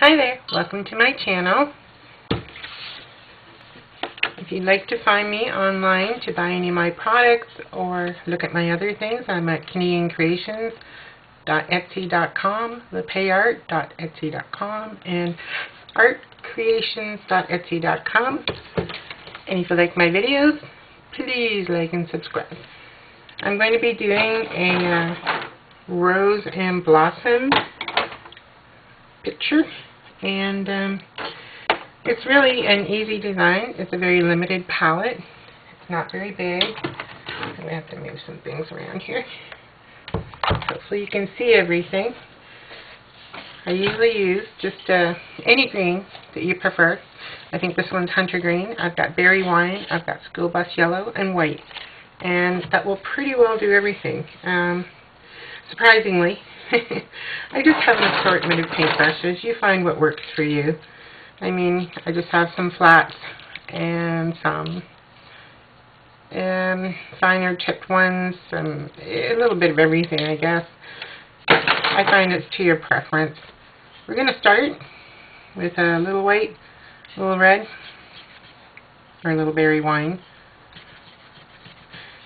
Hi there, welcome to my channel. If you'd like to find me online to buy any of my products or look at my other things, I'm at CanadianCreationz.etsy.com, lippaiart.etsy.com, and artcreations.etsy.com. And if you like my videos, please like and subscribe. I'm going to be doing a uh, rose and blossom picture and um, it's really an easy design. It's a very limited palette. It's not very big. I'm going to have to move some things around here. Hopefully you can see everything. I usually use just uh, any green that you prefer. I think this one's hunter green. I've got berry wine, I've got school bus yellow, and white. And that will pretty well do everything. Um, surprisingly, I just have an assortment of paintbrushes. You find what works for you. I mean, I just have some flats and some um, finer tipped ones, and a little bit of everything, I guess. I find it's to your preference. We're going to start with a little white, a little red, or a little berry wine.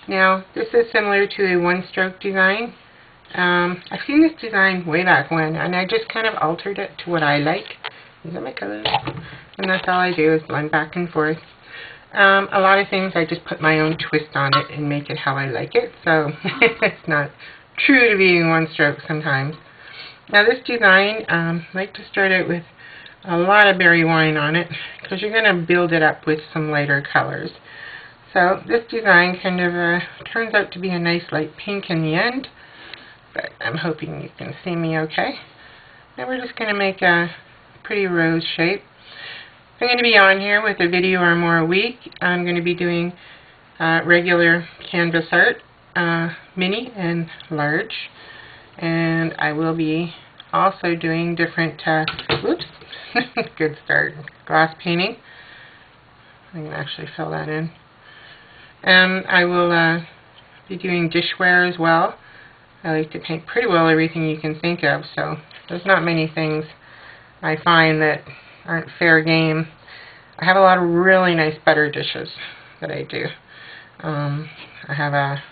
Now, this is similar to a one-stroke design. Um, I've seen this design way back when, and I just kind of altered it to what I like. These are my colors. And that's all I do is blend back and forth. Um, a lot of things I just put my own twist on it and make it how I like it, so it's not true to being one stroke sometimes. Now this design, um, I like to start out with a lot of berry wine on it because you're going to build it up with some lighter colors. So this design kind of uh, turns out to be a nice light pink in the end, but I'm hoping you can see me okay. Now we're just going to make a pretty rose shape. I'm going to be on here with a video or more a week. I'm going to be doing uh, regular canvas art, uh, mini and large. And I will be also doing different, uh, whoops, good start, glass painting. I can actually fill that in. And I will uh, be doing dishware as well. I like to paint pretty well everything you can think of, so there's not many things I find that aren't fair game. I have a lot of really nice butter dishes that I do. Um, I have a,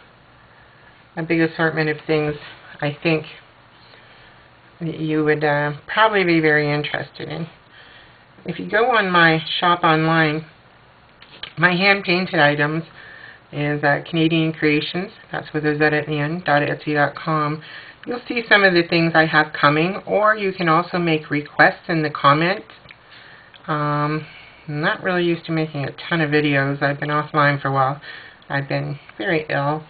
a big assortment of things I think that you would uh, probably be very interested in. If you go on my shop online, my hand-painted items is at Canadian Creations, that's with a Z at the end, .etsy.com. You'll see some of the things I have coming, or you can also make requests in the comments. Um, I'm not really used to making a ton of videos. I've been offline for a while. I've been very ill,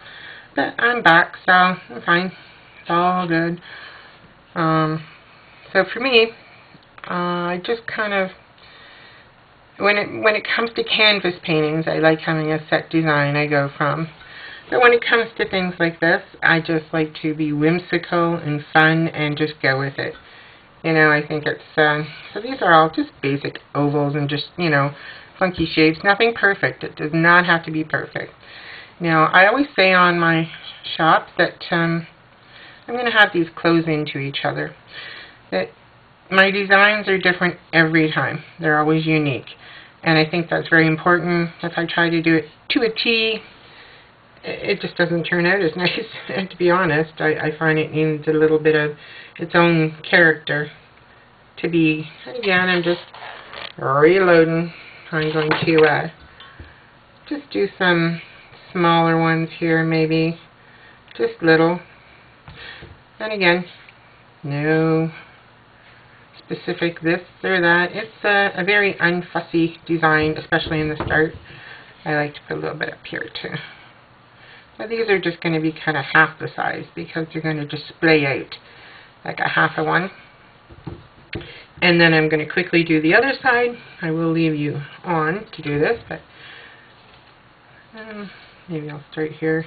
but I'm back, so I'm fine. It's all good. Um, so for me, uh, I just kind of when it when it comes to canvas paintings, I like having a set design I go from. But when it comes to things like this, I just like to be whimsical and fun and just go with it. You know, I think it's, uh, so these are all just basic ovals and just, you know, funky shapes. Nothing perfect. It does not have to be perfect. Now, I always say on my shop that um, I'm going to have these close into each other. That my designs are different every time. They're always unique. And I think that's very important. If I try to do it to a T, it just doesn't turn out as nice. and to be honest, I, I find it needs a little bit of its own character to be. And again, I'm just reloading. I'm going to uh, just do some smaller ones here, maybe. Just little. And again, no specific this or that. It's a, a very unfussy design, especially in the start. I like to put a little bit up here too. Now these are just going to be kind of half the size because they're going to display out like a half of one. And then I'm going to quickly do the other side. I will leave you on to do this, but um, maybe I'll start here.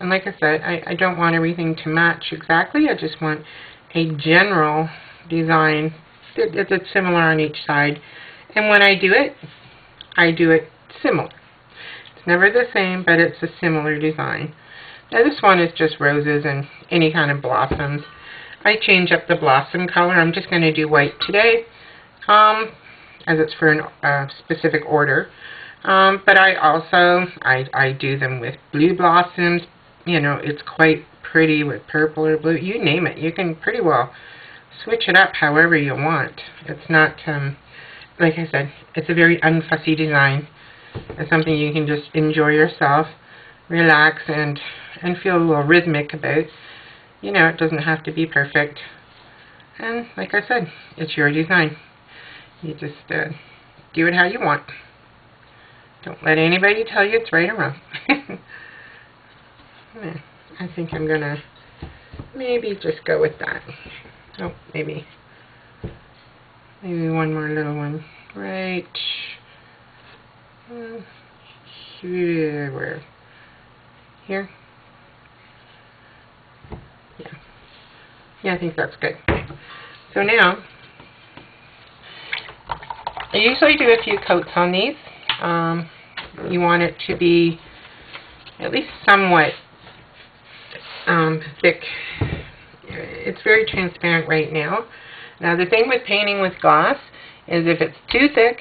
And like I said, I, I don't want everything to match exactly. I just want a general design that's similar on each side. And when I do it, I do it similar. It's never the same, but it's a similar design. Now this one is just roses and any kind of blossoms. I change up the blossom color. I'm just going to do white today, um, as it's for a uh, specific order. Um, but I also, I, I do them with blue blossoms. You know, it's quite pretty with purple or blue. You name it. You can pretty well switch it up however you want. It's not, um, like I said, it's a very unfussy design. It's something you can just enjoy yourself, relax, and, and feel a little rhythmic about. You know, it doesn't have to be perfect. And like I said, it's your design. You just uh, do it how you want. Don't let anybody tell you it's right or wrong. I think I'm going to maybe just go with that. Oh, maybe. Maybe one more little one. Right here. Where? Here? Yeah. Yeah, I think that's good. So now, I usually do a few coats on these. Um, you want it to be at least somewhat um, thick. It's very transparent right now. Now the thing with painting with gloss is if it's too thick,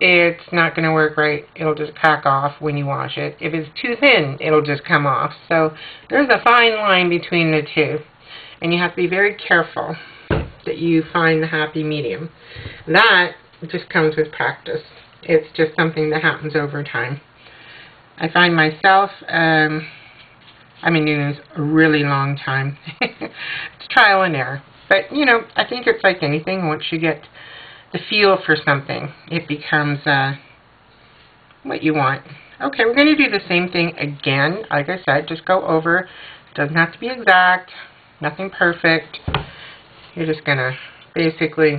it's not going to work right. It'll just crack off when you wash it. If it's too thin, it'll just come off. So there's a fine line between the two. And you have to be very careful that you find the happy medium. That just comes with practice. It's just something that happens over time. I find myself, um, I've been doing this a really long time. it's trial and error. But, you know, I think it's like anything. Once you get the feel for something, it becomes uh, what you want. Okay, we're going to do the same thing again. Like I said, just go over. It doesn't have to be exact. Nothing perfect. You're just going to basically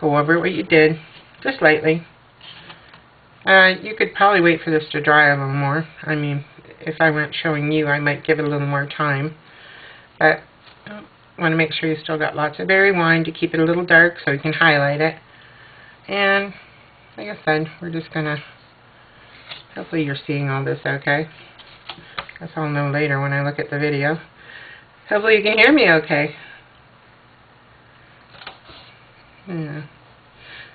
go over what you did just lightly. Uh, you could probably wait for this to dry a little more. I mean, if I weren't showing you, I might give it a little more time. But I want to make sure you still got lots of berry wine to keep it a little dark so you can highlight it. And like I said, we're just going to, hopefully you're seeing all this okay. Guess I'll know later when I look at the video. Hopefully you can hear me okay. Yeah.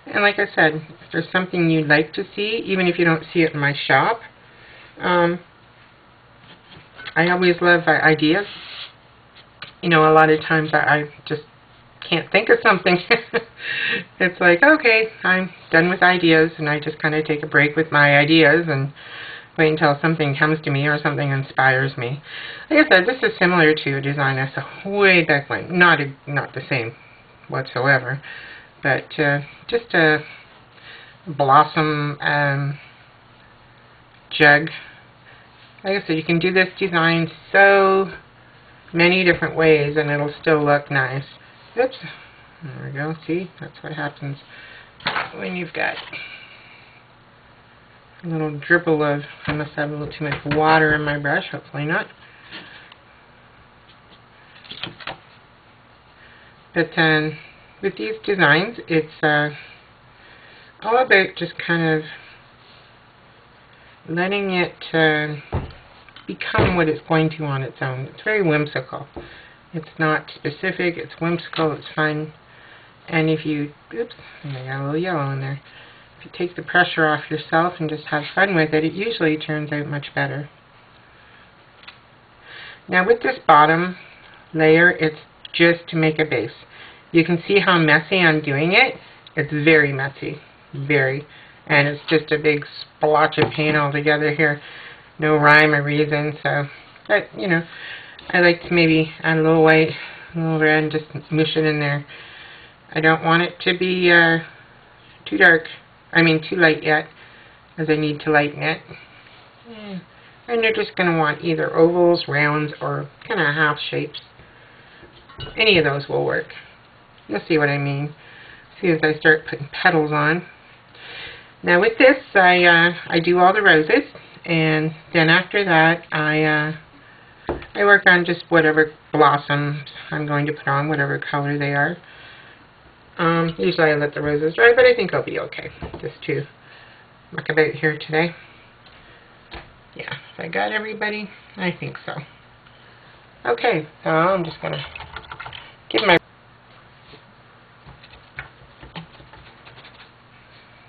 And like I said, if there's something you'd like to see, even if you don't see it in my shop, um, I always love ideas. You know, a lot of times I, I just can't think of something. it's like, okay, I'm done with ideas, and I just kind of take a break with my ideas and wait until something comes to me or something inspires me. Like I said, this is similar to a design saw way back when. Not, a, not the same whatsoever. But uh, just a blossom um, jug. Like I said, you can do this design so many different ways and it'll still look nice. Oops. There we go. See? That's what happens when you've got a little dribble of, I must have a little too much water in my brush. Hopefully not. But um, with these designs, it's uh, all about just kind of letting it uh, become what it's going to on its own. It's very whimsical. It's not specific, it's whimsical, it's fun. And if you, oops, I got a little yellow in there. If you take the pressure off yourself and just have fun with it, it usually turns out much better. Now with this bottom layer, it's just to make a base. You can see how messy I'm doing it. It's very messy. Very. And it's just a big splotch of paint altogether here. No rhyme or reason. So, but, you know, I like to maybe add a little white, a little red, and just mush it in there. I don't want it to be uh, too dark. I mean, too light yet, as I need to lighten it. And you're just going to want either ovals, rounds, or kind of half shapes. Any of those will work. You'll see what I mean. See as I start putting petals on. Now with this, I uh, I do all the roses, and then after that, I uh, I work on just whatever blossoms I'm going to put on, whatever color they are. Um, usually I let the roses dry, but I think I'll be okay just to muck about here today. Yeah, I got everybody? I think so. Okay, so I'm just going to give my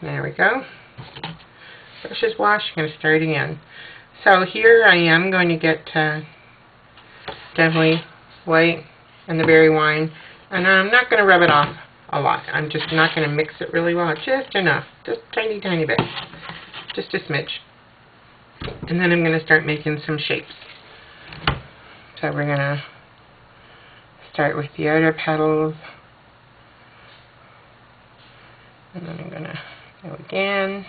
there we go brush is just going to start again so here I am going to get uh, definitely white and the berry wine. And I'm not going to rub it off a lot. I'm just not going to mix it really well just enough just tiny tiny bit just a smidge. And then I'm going to start making some shapes. So we're going to start with the outer petals. And then I'm going to go again.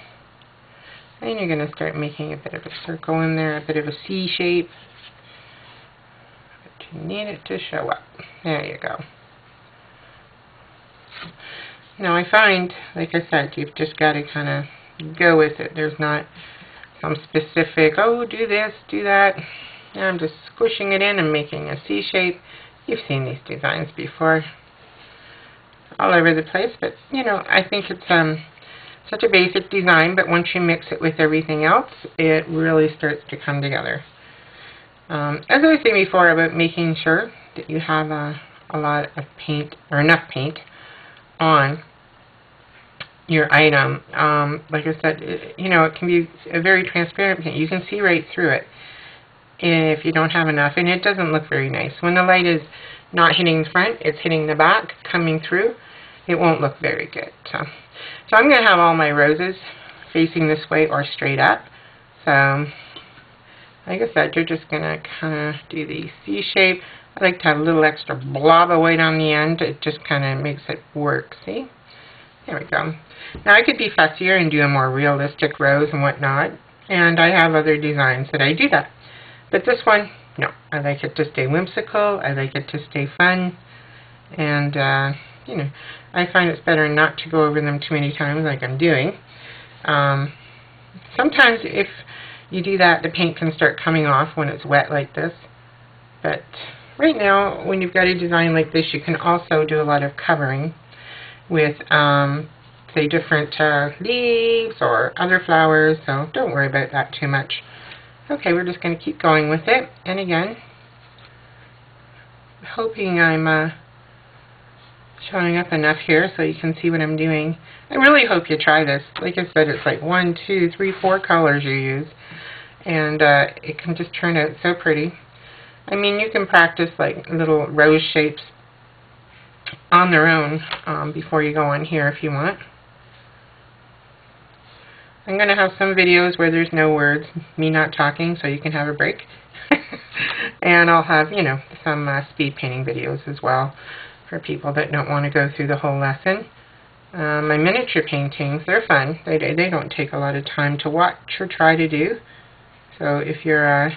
And you're going to start making a bit of a circle in there, a bit of a C shape. But you need it to show up. There you go. Now I find, like I said, you've just got to kind of go with it. There's not some specific, oh, do this, do that. Now I'm just squishing it in and making a C shape. You've seen these designs before all over the place, but you know, I think it's um, such a basic design, but once you mix it with everything else, it really starts to come together. Um, as I was saying before about making sure that you have a, a lot of paint, or enough paint, on your item. Um, like I said, it, you know, it can be a very transparent paint. You can see right through it if you don't have enough, and it doesn't look very nice. When the light is not hitting the front, it's hitting the back, coming through, it won't look very good. So, so I'm going to have all my roses facing this way or straight up. So, like I said, you're just going to kind of do the C shape. I like to have a little extra blob of white on the end. It just kind of makes it work, see? There we go. Now I could be fussier and do a more realistic rose and whatnot. And I have other designs that I do that. But this one, no. I like it to stay whimsical. I like it to stay fun. And, uh, you know, I find it's better not to go over them too many times like I'm doing. Um, sometimes if you do that, the paint can start coming off when it's wet like this. But right now, when you've got a design like this, you can also do a lot of covering with, um, say, different uh, leaves or other flowers. So don't worry about that too much. Okay, we're just going to keep going with it. And again, hoping I'm uh, showing up enough here so you can see what I'm doing. I really hope you try this. Like I said, it's like one, two, three, four colors you use. And uh, it can just turn out so pretty. I mean, you can practice like little rose shapes on their own um, before you go on here if you want. I'm going to have some videos where there's no words, me not talking, so you can have a break. and I'll have, you know, some uh, speed painting videos as well for people that don't want to go through the whole lesson. Uh, my miniature paintings, they're fun. They, they don't take a lot of time to watch or try to do. So if you're uh,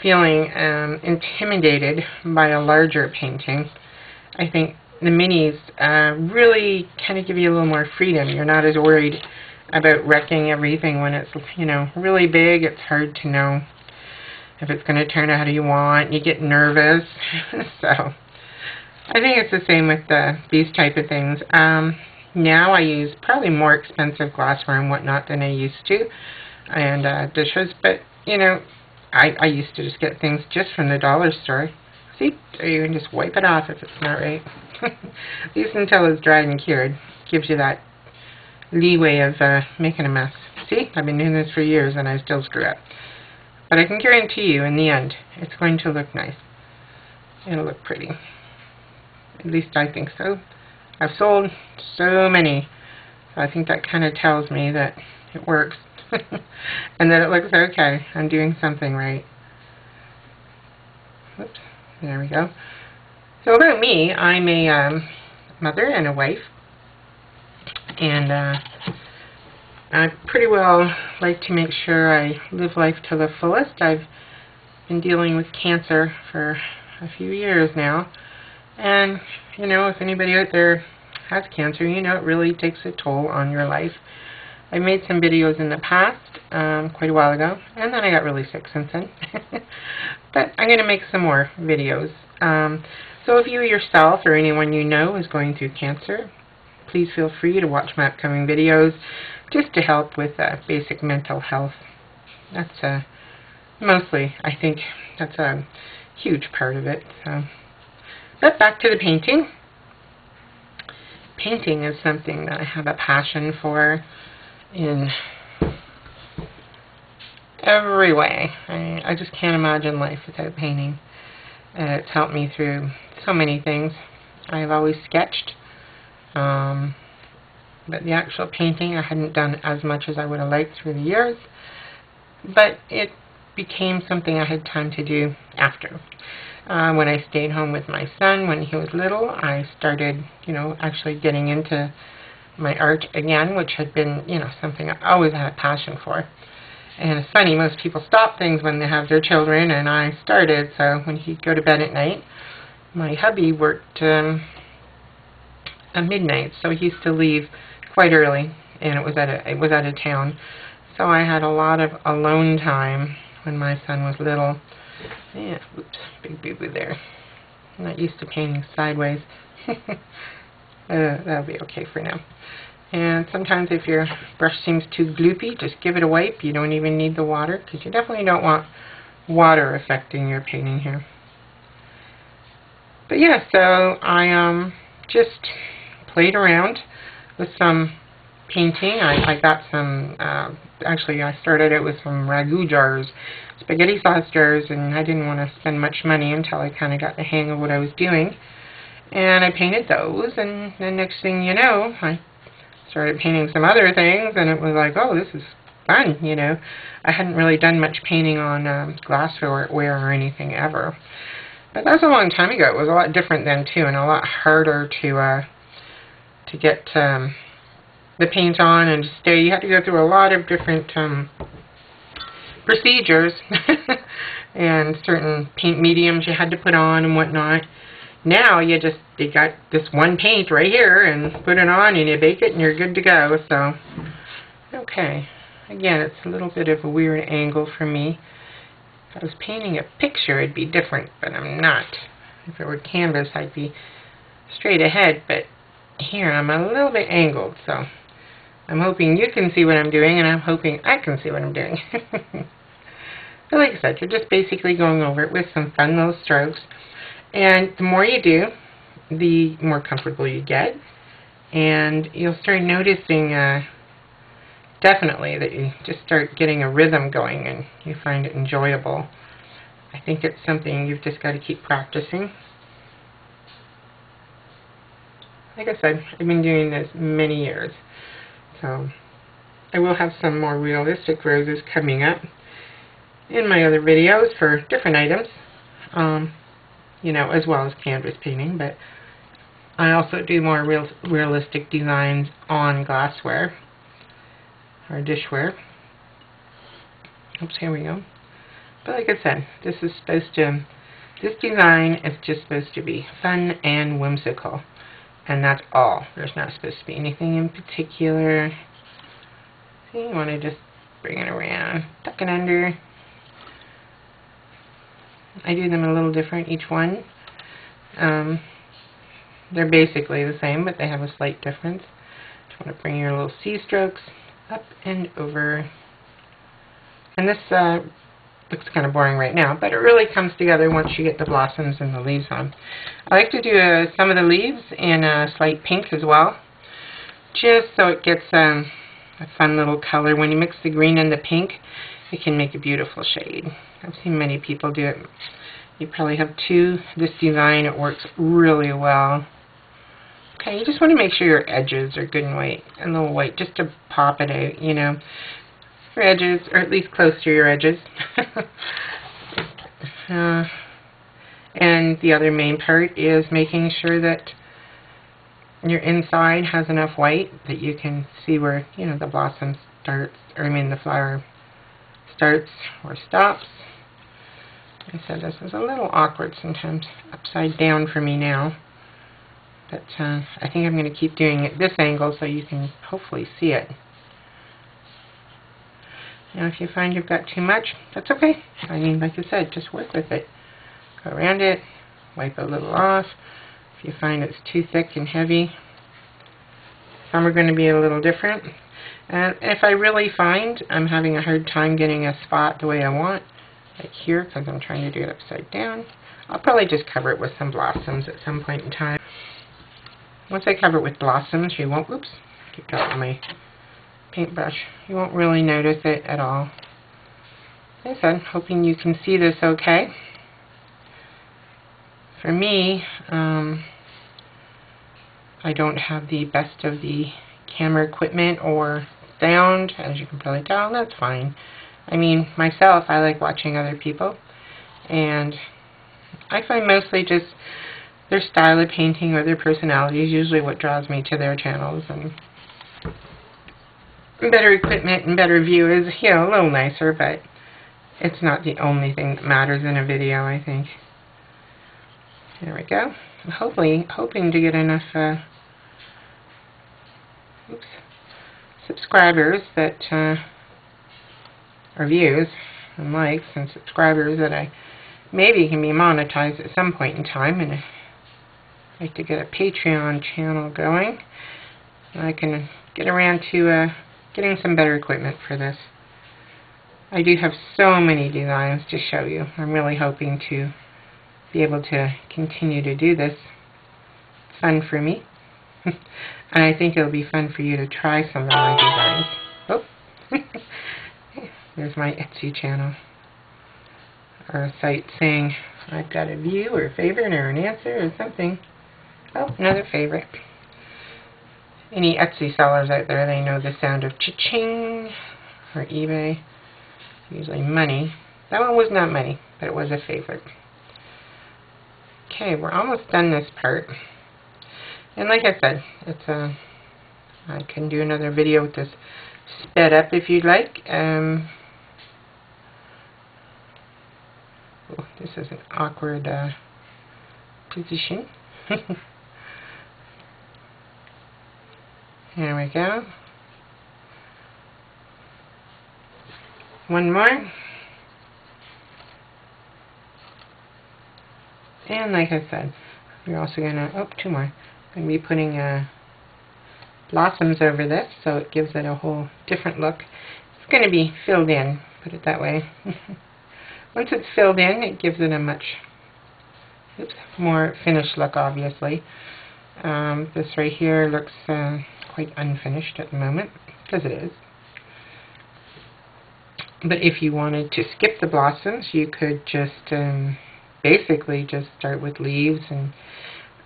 feeling um, intimidated by a larger painting, I think the minis uh, really kind of give you a little more freedom. You're not as worried about wrecking everything when it's, you know, really big. It's hard to know if it's going to turn out how you want. You get nervous. so I think it's the same with the, these type of things. Um, now I use probably more expensive glassware and whatnot than I used to, and uh, dishes. But, you know, I, I used to just get things just from the dollar store. See, so you can just wipe it off if it's not right. At least until it's dried and cured. Gives you that leeway of uh, making a mess. See, I've been doing this for years and I still screw up. But I can guarantee you, in the end, it's going to look nice. It'll look pretty. At least I think so. I've sold so many. I think that kind of tells me that it works. and that it looks okay. I'm doing something right. Oops. There we go. So about me, I'm a um, mother and a wife and uh, I pretty well like to make sure I live life to the fullest. I've been dealing with cancer for a few years now, and you know, if anybody out there has cancer, you know, it really takes a toll on your life. I made some videos in the past, um, quite a while ago, and then I got really sick since then. but I'm going to make some more videos. Um, so if you yourself or anyone you know is going through cancer, please feel free to watch my upcoming videos just to help with uh, basic mental health. That's uh, mostly, I think, that's a huge part of it. So But back to the painting. Painting is something that I have a passion for in every way. I, I just can't imagine life without painting. Uh, it's helped me through so many things. I've always sketched, um, but the actual painting I hadn't done as much as I would have liked through the years, but it became something I had time to do after. Uh, when I stayed home with my son when he was little, I started, you know, actually getting into my art again, which had been, you know, something I always had a passion for. And it's funny, most people stop things when they have their children, and I started, so when he'd go to bed at night, my hubby worked um, at midnight, so he used to leave quite early, and it was at a, it was out of town. So I had a lot of alone time when my son was little. Yeah, oops, big boo-boo there. I'm not used to painting sideways. uh, that'll be okay for now. And sometimes if your brush seems too gloopy, just give it a wipe. You don't even need the water, because you definitely don't want water affecting your painting here. But yeah, so I um just played around with some painting. I, I got some, uh, actually I started it with some ragu jars, spaghetti sauce jars, and I didn't want to spend much money until I kind of got the hang of what I was doing. And I painted those, and the next thing you know, I started painting some other things, and it was like, oh, this is fun, you know. I hadn't really done much painting on um, glassware or anything ever. But that was a long time ago. It was a lot different then, too, and a lot harder to uh, to get um, the paint on and stay. You have to go through a lot of different um, procedures and certain paint mediums you had to put on and whatnot. Now you just you got this one paint right here and put it on and you bake it and you're good to go. So, okay. Again, it's a little bit of a weird angle for me. If I was painting a picture, it'd be different, but I'm not. If it were canvas, I'd be straight ahead, but here I'm a little bit angled, so I'm hoping you can see what I'm doing, and I'm hoping I can see what I'm doing. but like I said, you're just basically going over it with some fun little strokes. And the more you do, the more comfortable you get. And you'll start noticing uh, definitely that you just start getting a rhythm going and you find it enjoyable. I think it's something you've just got to keep practicing. Like I said, I've been doing this many years. So I will have some more realistic roses coming up in my other videos for different items, um, you know, as well as canvas painting, but I also do more real realistic designs on glassware or dishware. Oops, here we go. But like I said, this is supposed to, this design is just supposed to be fun and whimsical. And that's all. There's not supposed to be anything in particular. See, you want to just bring it around, tuck it under. I do them a little different, each one. Um, they're basically the same, but they have a slight difference. Just want to bring your little C-strokes up and over. And this uh, looks kind of boring right now, but it really comes together once you get the blossoms and the leaves on. I like to do uh, some of the leaves in a slight pink as well, just so it gets um, a fun little color. When you mix the green and the pink, it can make a beautiful shade. I've seen many people do it. You probably have two. This design, it works really well. Okay, you just want to make sure your edges are good and white, a little white, just to pop it out, you know your edges, or at least close to your edges. uh, and the other main part is making sure that your inside has enough white that you can see where, you know, the blossom starts, or I mean the flower starts or stops. I said this is a little awkward sometimes, upside down for me now. But uh, I think I'm going to keep doing it this angle so you can hopefully see it. Now if you find you've got too much, that's okay. I mean, like I said, just work with it. Go around it, wipe a little off. If you find it's too thick and heavy, some are going to be a little different. And if I really find I'm having a hard time getting a spot the way I want, like here, because I'm trying to do it upside down, I'll probably just cover it with some blossoms at some point in time. Once I cover it with blossoms, you won't, oops, keep dropping my paintbrush. You won't really notice it at all. Like I said, hoping you can see this okay. For me, um, I don't have the best of the camera equipment or sound, as you can probably tell, that's fine. I mean, myself, I like watching other people, and I find mostly just their style of painting or their personality is usually what draws me to their channels, and better equipment and better view is, you know, a little nicer, but it's not the only thing that matters in a video, I think. There we go. hopefully, hoping to get enough, uh, oops, subscribers that, uh, or views and likes and subscribers that I maybe can be monetized at some point in time and I'd like to get a Patreon channel going. I can get around to uh, getting some better equipment for this. I do have so many designs to show you. I'm really hoping to be able to continue to do this. It's fun for me. and I think it'll be fun for you to try some of my designs. Oh, there's my Etsy channel. Or site saying I've got a view or a favorite or an answer or something. Oh, another favorite. Any Etsy sellers out there, they know the sound of cha-ching or eBay. Usually money. That one was not money, but it was a favorite. Okay, we're almost done this part. And like I said, it's a, I can do another video with this sped up if you'd like. Um, oh, this is an awkward uh, position. Here we go. One more. And like I said, we're also going to, oh, two more. I'm Going to be putting uh, blossoms over this, so it gives it a whole different look. It's going to be filled in, put it that way. Once it's filled in, it gives it a much oops, more finished look, obviously. Um, this right here looks uh, quite unfinished at the moment, because it is. But if you wanted to skip the blossoms, you could just um, basically just start with leaves and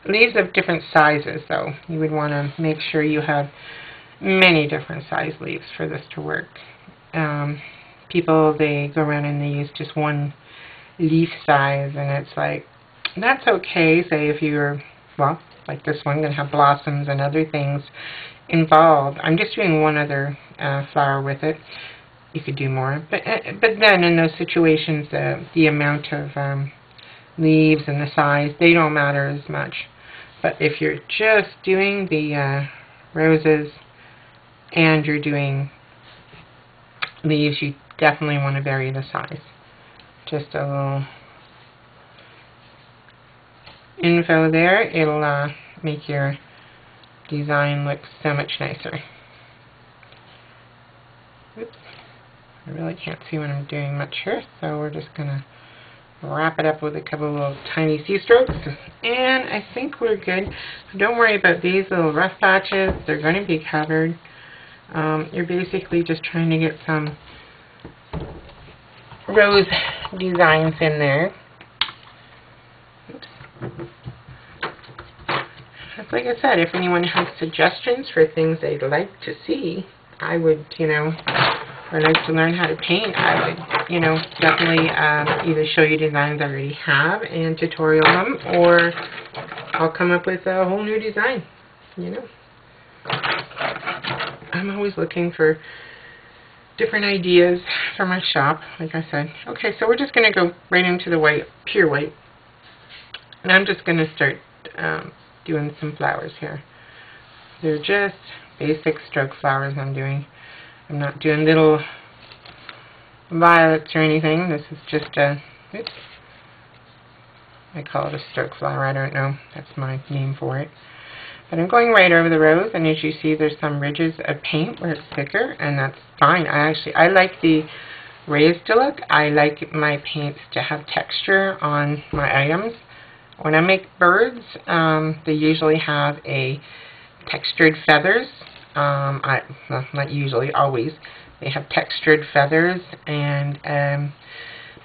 leaves of different sizes though. You would want to make sure you have many different size leaves for this to work. Um, people, they go around and they use just one leaf size and it's like, that's okay, say if you're, well, like this one, going to have blossoms and other things involved. I'm just doing one other uh, flower with it. You could do more. But uh, but then in those situations, uh, the amount of um, leaves and the size, they don't matter as much. But if you're just doing the uh, roses and you're doing leaves, you definitely want to vary the size. Just a little info there. It'll uh, make your design look so much nicer. Oops. I really can't see what I'm doing much here, so we're just going to wrap it up with a couple of little tiny C strokes, and I think we're good. Don't worry about these little rough patches. They're going to be covered. Um, you're basically just trying to get some rose designs in there. Oops. Like I said, if anyone has suggestions for things they'd like to see, I would, you know, or like to learn how to paint, I would, you know, definitely um, either show you designs I already have and tutorial them, or I'll come up with a whole new design, you know. I'm always looking for different ideas for my shop, like I said. Okay, so we're just going to go right into the white, pure white. And I'm just going to start um, doing some flowers here. They're just basic stroke flowers I'm doing. I'm not doing little violets or anything. This is just a, oops, I call it a stroke flower. I don't know. That's my name for it. But I'm going right over the rose, and as you see, there's some ridges of paint where it's thicker, and that's fine. I actually, I like the raised look. I like my paints to have texture on my items. When I make birds, um, they usually have a textured feathers. Um, I, well, not usually, always. They have textured feathers and um,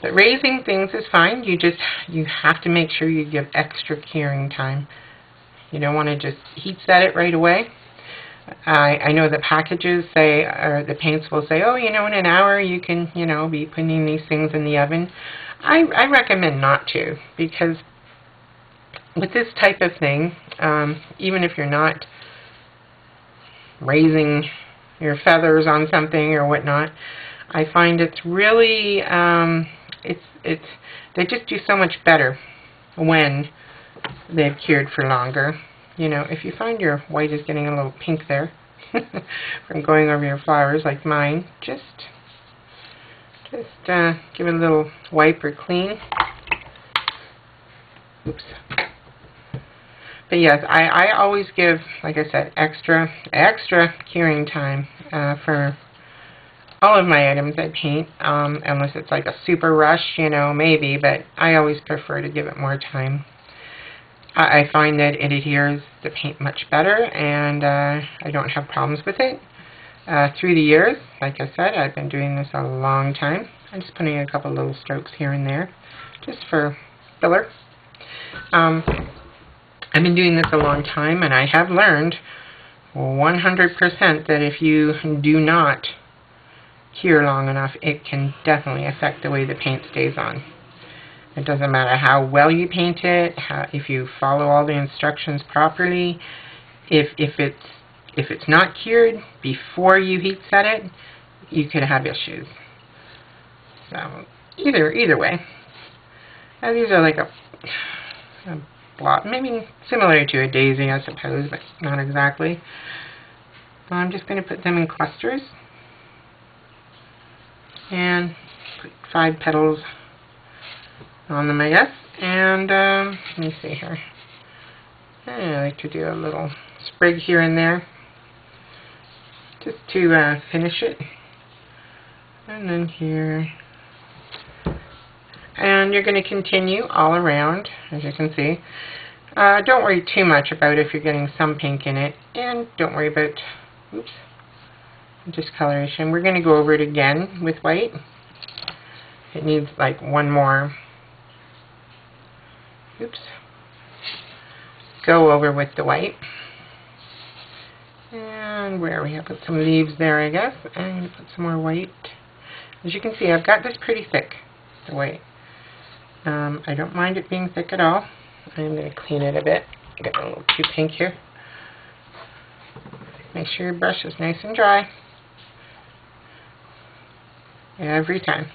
but raising things is fine. You just you have to make sure you give extra curing time. You don't want to just heat set it right away. I, I know the packages say, or the paints will say, oh, you know, in an hour you can, you know, be putting these things in the oven. I, I recommend not to because with this type of thing, um, even if you're not raising your feathers on something or whatnot, I find it's really, um, it's, it's, they just do so much better when they've cured for longer. You know, if you find your white is getting a little pink there from going over your flowers like mine, just just uh, give it a little wipe or clean. Oops. But yes, I, I always give, like I said, extra extra curing time uh, for all of my items I paint, um, unless it's like a super rush, you know, maybe, but I always prefer to give it more time. I, I find that it adheres the paint much better, and uh, I don't have problems with it. Uh, through the years, like I said, I've been doing this a long time. I'm just putting a couple little strokes here and there, just for filler. Um, I've been doing this a long time, and I have learned 100% that if you do not cure long enough, it can definitely affect the way the paint stays on. It doesn't matter how well you paint it, how, if you follow all the instructions properly, if, if, it's, if it's not cured before you heat set it, you could have issues. So, either, either way. Now these are like a, a blot, maybe similar to a daisy, I suppose, but not exactly. I'm just going to put them in clusters and put five petals on them, I guess. And um, let me see here. I like to do a little sprig here and there just to uh, finish it. And then here. And you're going to continue all around, as you can see. Uh, don't worry too much about if you're getting some pink in it. And don't worry about, oops, discoloration. We're going to go over it again with white. It needs like one more, oops, go over with the white. And where we have put some leaves there, I guess. To put some more white. As you can see, I've got this pretty thick, the white. Um, I don't mind it being thick at all. I'm going to clean it a bit. Got a little too pink here. Make sure your brush is nice and dry. Every time.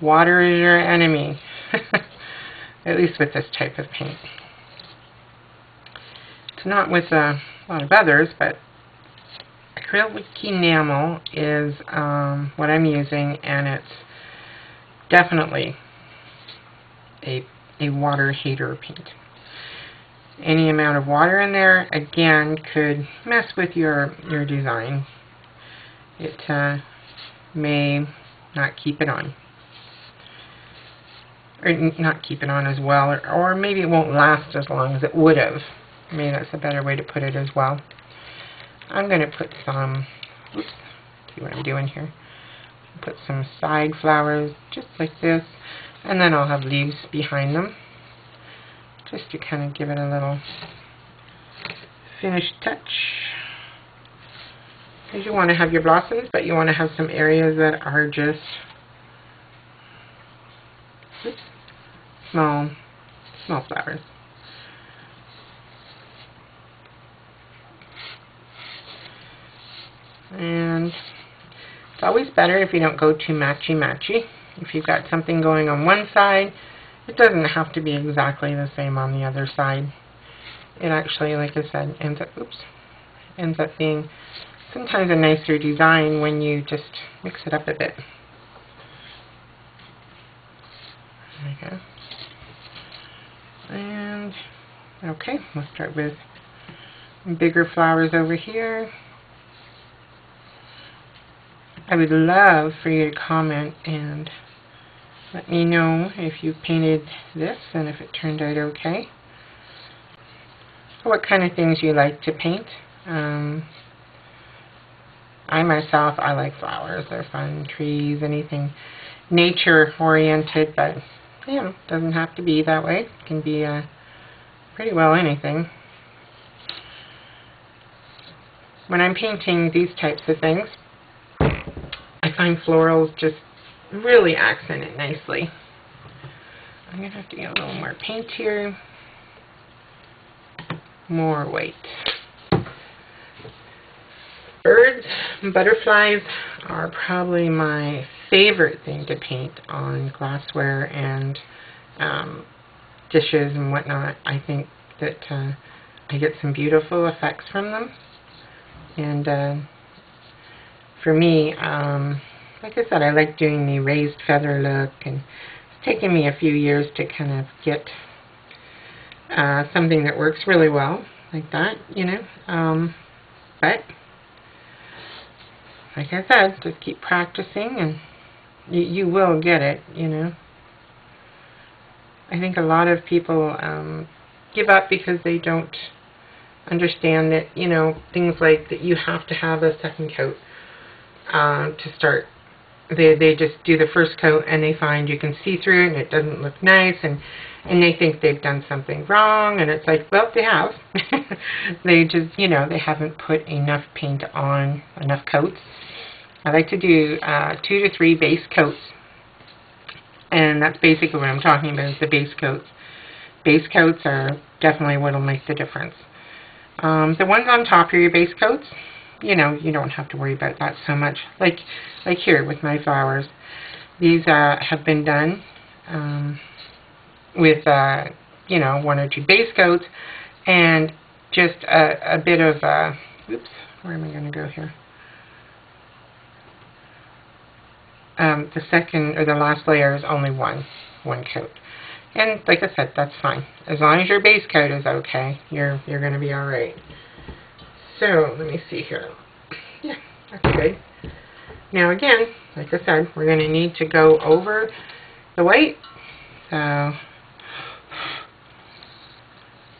Water is your enemy. At least with this type of paint. It's not with a lot of others, but acrylic enamel is um, what I'm using, and it's definitely a, a water hater paint. Any amount of water in there, again, could mess with your, your design. It uh, may not keep it on. Or not keep it on as well, or, or maybe it won't last as long as it would have. Maybe that's a better way to put it as well. I'm going to put some, oops, see what I'm doing here. Put some side flowers just like this, and then I'll have leaves behind them, just to kind of give it a little finished touch. Because you want to have your blossoms, but you want to have some areas that are just oops, small, small flowers. And it's always better if you don't go too matchy-matchy. If you've got something going on one side, it doesn't have to be exactly the same on the other side. It actually, like I said, ends up, oops, ends up being sometimes a nicer design when you just mix it up a bit. There we go. And, okay, we'll start with bigger flowers over here. I would love for you to comment and let me know if you painted this and if it turned out okay. What kind of things you like to paint. Um, I myself, I like flowers. They're fun. Trees, anything nature-oriented, but, you know, doesn't have to be that way. It can be uh, pretty well anything. When I'm painting these types of things, find florals just really accent it nicely. I'm going to have to get a little more paint here. More white. Birds butterflies are probably my favorite thing to paint on glassware and um, dishes and whatnot. I think that uh, I get some beautiful effects from them. And uh, for me, um, like I said, I like doing the raised feather look, and it's taken me a few years to kind of get uh, something that works really well, like that, you know. Um, but, like I said, just keep practicing, and you, you will get it, you know. I think a lot of people um, give up because they don't understand that, you know, things like that you have to have a second coat uh, to start. They they just do the first coat and they find you can see through it and it doesn't look nice and and they think they've done something wrong and it's like well they have. They just you know they haven't put enough paint on enough coats. I like to do uh, two to three base coats. And that's basically what I'm talking about is the base coats. Base coats are definitely what will make the difference. Um, the ones on top are your base coats you know, you don't have to worry about that so much. Like, like here with my flowers. These uh, have been done um, with, uh, you know, one or two base coats and just a, a bit of, uh, oops, where am I going to go here? Um, the second or the last layer is only one, one coat. And like I said, that's fine. As long as your base coat is okay, you're you're going to be all right. So, let me see here. Yeah, that's good. Now again, like I said, we're going to need to go over the white. So,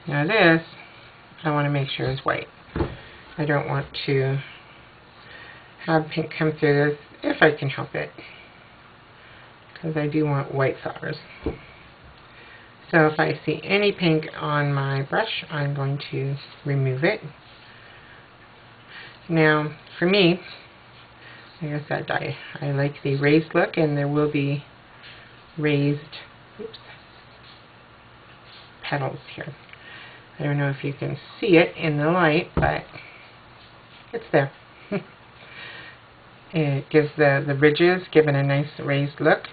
now this, I want to make sure is white. I don't want to have pink come through this if I can help it. Because I do want white flowers. So if I see any pink on my brush, I'm going to remove it. Now, for me, like I said, I, I like the raised look, and there will be raised oops, petals here. I don't know if you can see it in the light, but it's there. it gives the, the ridges, given a nice raised look.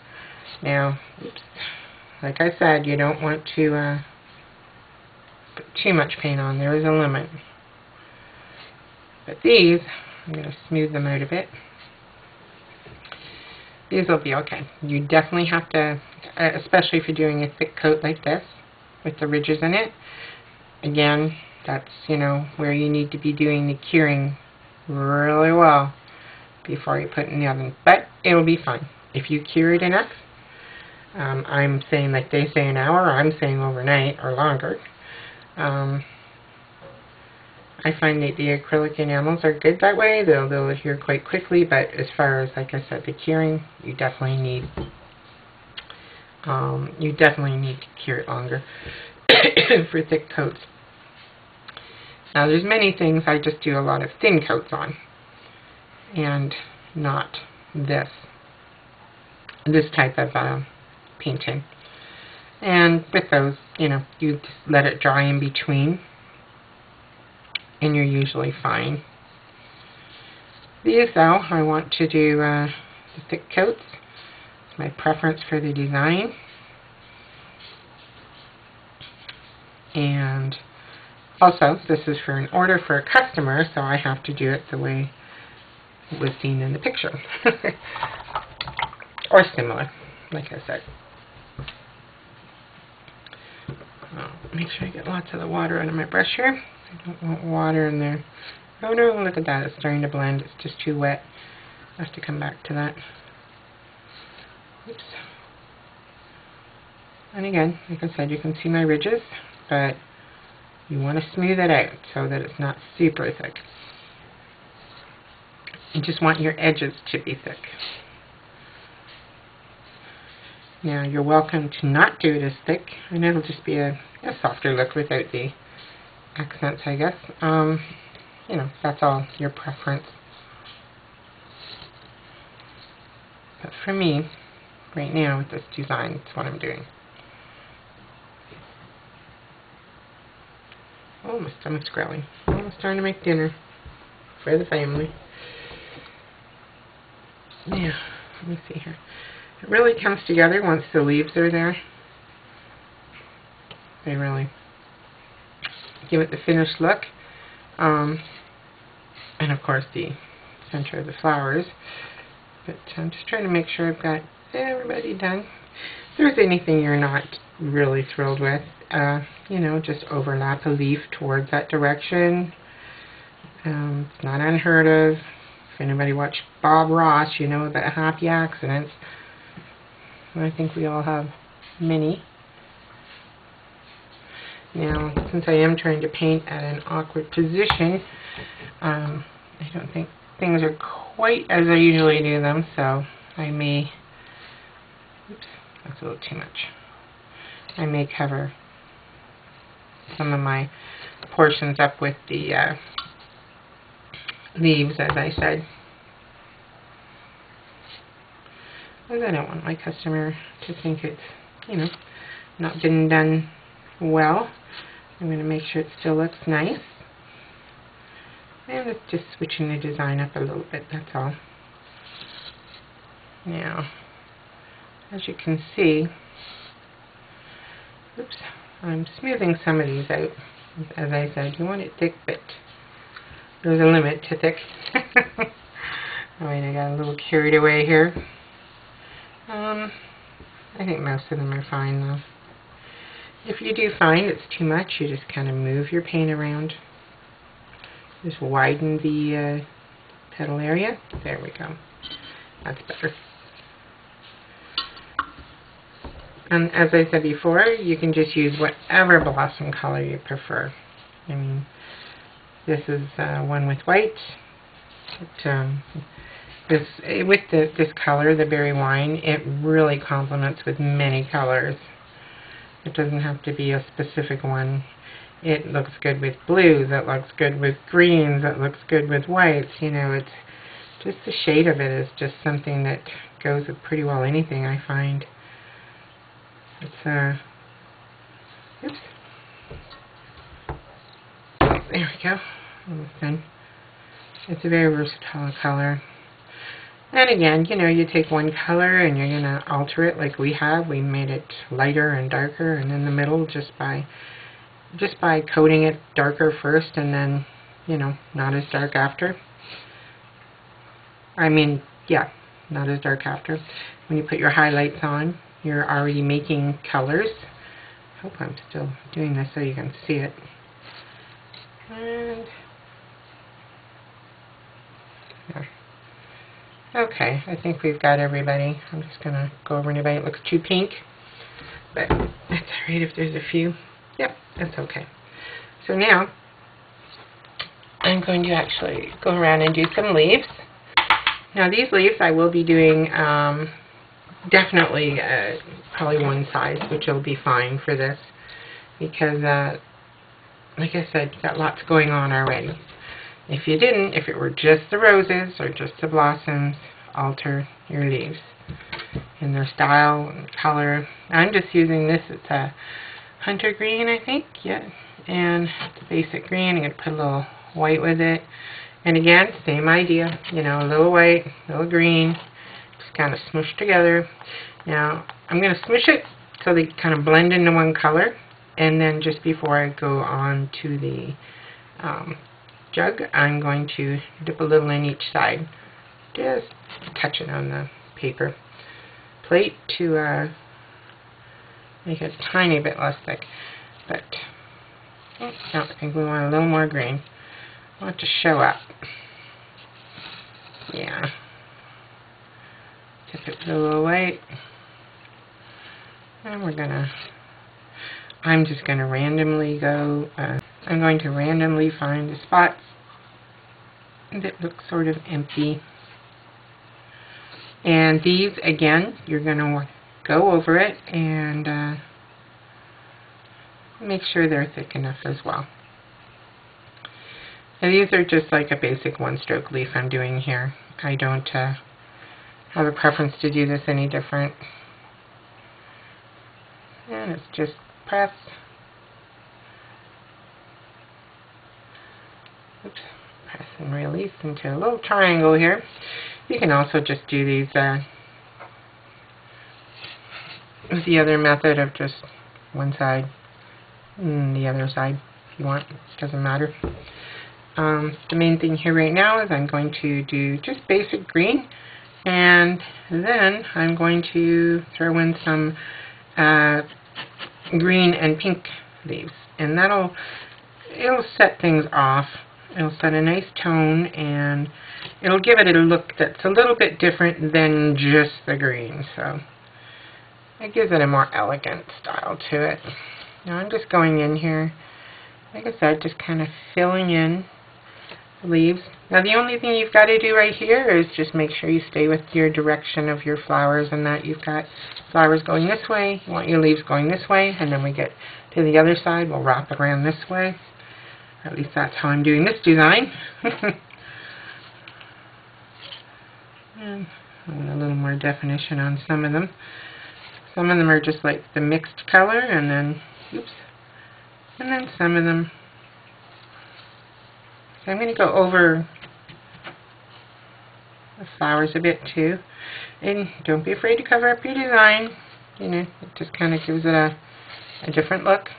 Now, oops, like I said, you don't want to uh, put too much paint on. There is a limit. But these, I'm going to smooth them out a bit. These will be okay. You definitely have to, uh, especially if you're doing a thick coat like this, with the ridges in it. Again, that's, you know, where you need to be doing the curing really well before you put it in the oven. But it'll be fine. If you cure it enough, um, I'm saying like they say an hour, I'm saying overnight or longer. Um, I find that the acrylic enamels are good that way. They'll, they'll adhere quite quickly, but as far as, like I said, the curing, you definitely need um, you definitely need to cure it longer for thick coats. Now there's many things I just do a lot of thin coats on and not this this type of uh, painting. And with those, you know, you just let it dry in between and you're usually fine. These though, I want to do uh, the thick coats. It's my preference for the design. And also, this is for an order for a customer, so I have to do it the way it was seen in the picture. or similar, like I said. I'll make sure I get lots of the water out of my brush here. I don't want water in there. Oh no, look at that. It's starting to blend. It's just too wet. I have to come back to that. Oops. And again, like I said, you can see my ridges, but you want to smooth it out so that it's not super thick. You just want your edges to be thick. Now you're welcome to not do it as thick, and it'll just be a, a softer look without the accents, I guess. Um, you know, that's all your preference. But for me, right now with this design, it's what I'm doing. Oh, my stomach's growling. I'm starting to make dinner for the family. Yeah, let me see here. It really comes together once the leaves are there. They really give it the finished look. Um, and of course the center of the flowers. But I'm just trying to make sure I've got everybody done. If there's anything you're not really thrilled with, uh, you know, just overlap a leaf towards that direction. Um, it's not unheard of. If anybody watched Bob Ross, you know about happy accidents. I think we all have many. Now, since I am trying to paint at an awkward position, um, I don't think things are quite as I usually do them, so I may, oops, that's a little too much. I may cover some of my portions up with the uh, leaves, as I said. Because I don't want my customer to think it's, you know, not been done well. I'm going to make sure it still looks nice. And it's just switching the design up a little bit, that's all. Now, as you can see, oops, I'm smoothing some of these out. As I said, you want it thick, but there's a limit to thick. Alright, I got a little carried away here. Um, I think most of them are fine though. If you do find it's too much, you just kind of move your paint around. Just widen the uh, petal area. There we go. That's better. And as I said before, you can just use whatever blossom color you prefer. I mean, this is uh, one with white. But, um, this with the, this color, the berry wine, it really complements with many colors. It doesn't have to be a specific one. It looks good with blues. It looks good with greens. It looks good with whites. You know, it's just the shade of it is just something that goes with pretty well anything I find. It's, uh, oops. There we go. Done. It's a very versatile color. And again, you know, you take one color and you're going to alter it like we have. We made it lighter and darker and in the middle just by just by coating it darker first and then, you know, not as dark after. I mean, yeah, not as dark after. When you put your highlights on, you're already making colors. I hope I'm still doing this so you can see it. And there. Okay, I think we've got everybody. I'm just going to go over anybody that looks too pink. But that's alright if there's a few. Yep, that's okay. So now, I'm going to actually go around and do some leaves. Now these leaves I will be doing um, definitely uh, probably one size, which will be fine for this because, uh, like I said, got lots going on already. If you didn't, if it were just the roses or just the blossoms, alter your leaves in their style and color. I'm just using this, it's a hunter green, I think, yeah, and it's basic green. I'm going to put a little white with it. And again, same idea, you know, a little white, a little green, Just kind of smushed together. Now, I'm going to smush it so they kind of blend into one color. And then just before I go on to the um, jug, I'm going to dip a little in each side. Just touch it on the paper plate to uh, make it a tiny bit less thick. But oh, no, I think we want a little more green. I want it to show up. Yeah. tip it with a little white. And we're gonna, I'm just gonna randomly go, uh, I'm going to randomly find the spots that look sort of empty. And these, again, you're gonna go over it and uh, make sure they're thick enough as well. These are just like a basic one-stroke leaf I'm doing here. I don't uh, have a preference to do this any different. And it's just press. Oops. Press and release into a little triangle here. You can also just do these uh, the other method of just one side and the other side if you want. It doesn't matter. Um, the main thing here right now is I'm going to do just basic green and then I'm going to throw in some uh, green and pink leaves and that'll it'll set things off it'll set a nice tone and it'll give it a look that's a little bit different than just the green so it gives it a more elegant style to it now I'm just going in here like I said just kind of filling in leaves. Now the only thing you've got to do right here is just make sure you stay with your direction of your flowers and that you've got flowers going this way, you want your leaves going this way, and then we get to the other side, we'll wrap it around this way. At least that's how I'm doing this design. and I want a little more definition on some of them. Some of them are just like the mixed color, and then, oops, and then some of them so I'm going to go over the flowers a bit too. And don't be afraid to cover up your design. You know, it just kind of gives it a, a different look.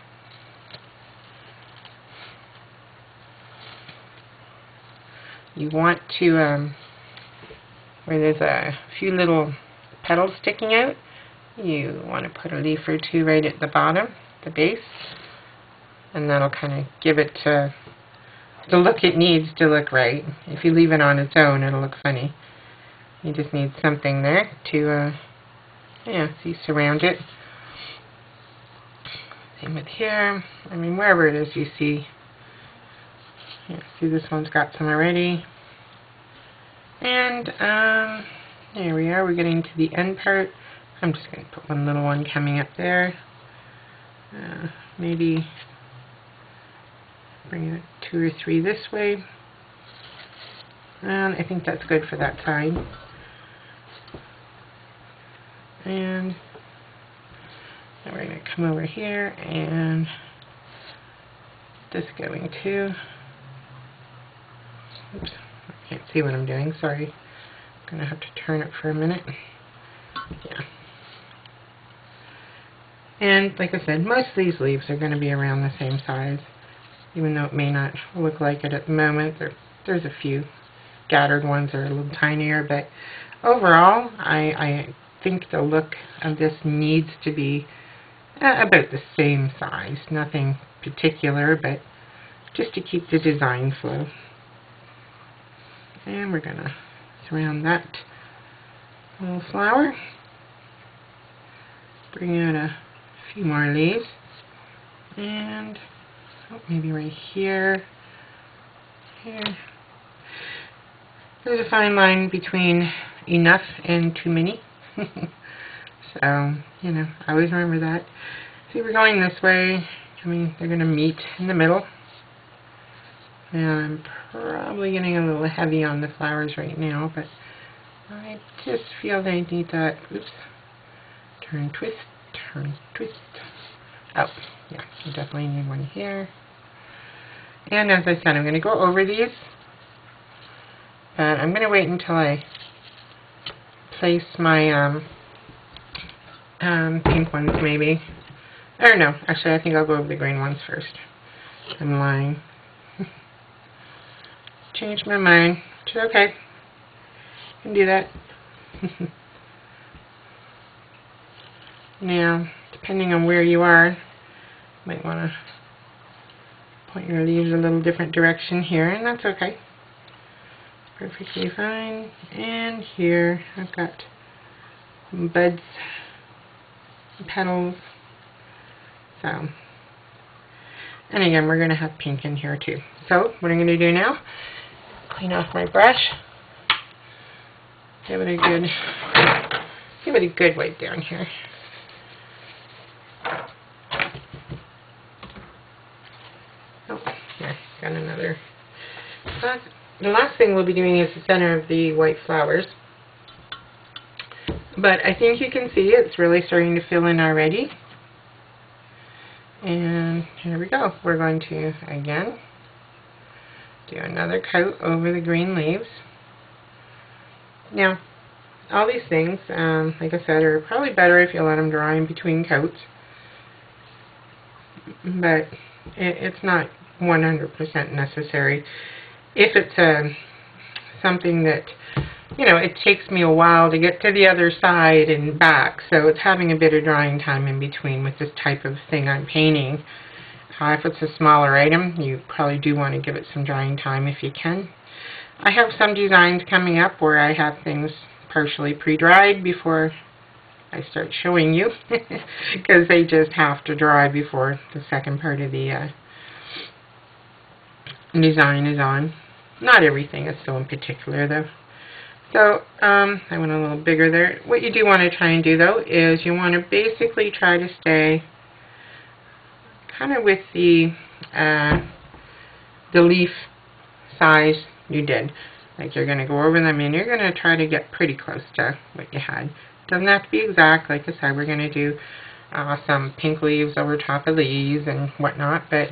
You want to, um, where there's a few little petals sticking out, you want to put a leaf or two right at the bottom, the base, and that'll kind of give it the look it needs to look right. If you leave it on its own, it'll look funny. You just need something there to, uh, yeah, see, surround it. Same with here. I mean, wherever it is you see. See, this one's got some already. And, um, there we are. We're getting to the end part. I'm just going to put one little one coming up there. Uh, maybe bring it two or three this way. And I think that's good for that side. And now we're going to come over here and this going too. Oops, I can't see what I'm doing, sorry. I'm going to have to turn it for a minute. Yeah. And like I said, most of these leaves are going to be around the same size even though it may not look like it at the moment. There, there's a few scattered ones that are a little tinier, but overall, I, I think the look of this needs to be uh, about the same size. Nothing particular, but just to keep the design flow. And we're going to surround that little flower. Bring out a few more leaves. And oh, maybe right here, here. There's a fine line between enough and too many. so, you know, I always remember that. See, we're going this way. I mean, they're going to meet in the middle. And I'm probably getting a little heavy on the flowers right now, but I just feel they need that. Oops. Turn, twist, turn, twist. Oh, yeah, I definitely need one here. And as I said, I'm going to go over these. But I'm going to wait until I place my um, um, pink ones maybe. Or no, actually I think I'll go over the green ones first. I'm lying. Change my mind. It's okay. I can do that. now, depending on where you are, you might want to point your leaves a little different direction here, and that's okay. Perfectly fine. And here, I've got buds, petals. So, and again, we're going to have pink in here too. So, what I'm going to do now, clean off my brush, give it a good, give it a good wipe down here. Oh, got another. The last thing we'll be doing is the center of the white flowers. But I think you can see it's really starting to fill in already. And here we go. We're going to, again, do another coat over the green leaves. Now, all these things, um, like I said, are probably better if you let them dry in between coats. But it, it's not 100% necessary. If it's a, um, something that you know, it takes me a while to get to the other side and back, so it's having a bit of drying time in between with this type of thing I'm painting. Uh, if it's a smaller item, you probably do want to give it some drying time if you can. I have some designs coming up where I have things partially pre-dried before I start showing you, because they just have to dry before the second part of the uh, design is on. Not everything is so in particular, though. So um, I went a little bigger there. What you do want to try and do though is you want to basically try to stay kind of with the uh, the leaf size you did. Like you're going to go over them and you're going to try to get pretty close to what you had. Doesn't have to be exact. Like I said, we're going to do uh, some pink leaves over top of these and whatnot. But,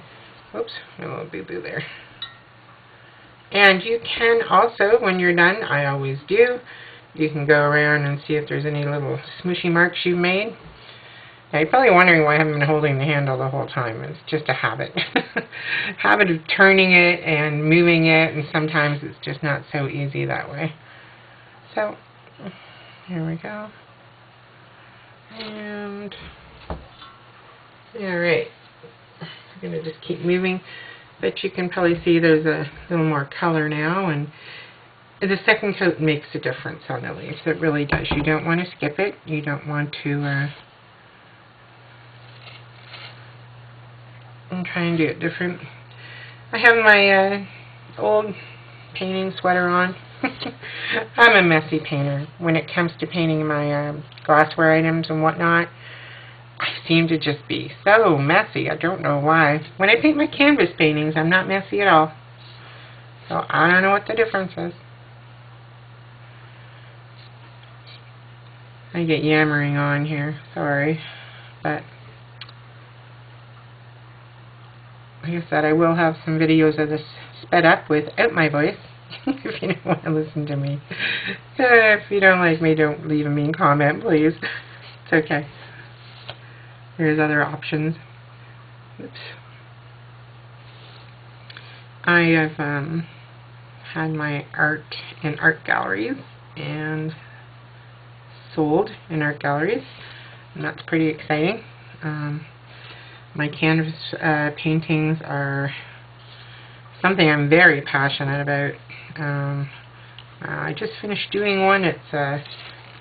oops, a little boo-boo there. And you can also, when you're done, I always do, you can go around and see if there's any little smooshy marks you made. Now, you're probably wondering why I haven't been holding the handle the whole time. It's just a habit. habit of turning it and moving it, and sometimes it's just not so easy that way. So, here we go. And, alright. I'm going to just keep moving but you can probably see there's a little more color now and the second coat makes a difference on the leaves. It really does. You don't want to skip it. You don't want to uh, I'm trying to do it different. I have my uh, old painting sweater on. I'm a messy painter when it comes to painting my uh, glassware items and whatnot. I seem to just be so messy. I don't know why. When I paint my canvas paintings, I'm not messy at all. So I don't know what the difference is. I get yammering on here. Sorry. But, like I said, I will have some videos of this sped up without my voice. if you don't want to listen to me. if you don't like me, don't leave a mean comment, please. It's okay. There's other options. Oops. I have um, had my art in art galleries and sold in art galleries and that's pretty exciting. Um, my canvas uh, paintings are something I'm very passionate about. Um, uh, I just finished doing one. It's uh,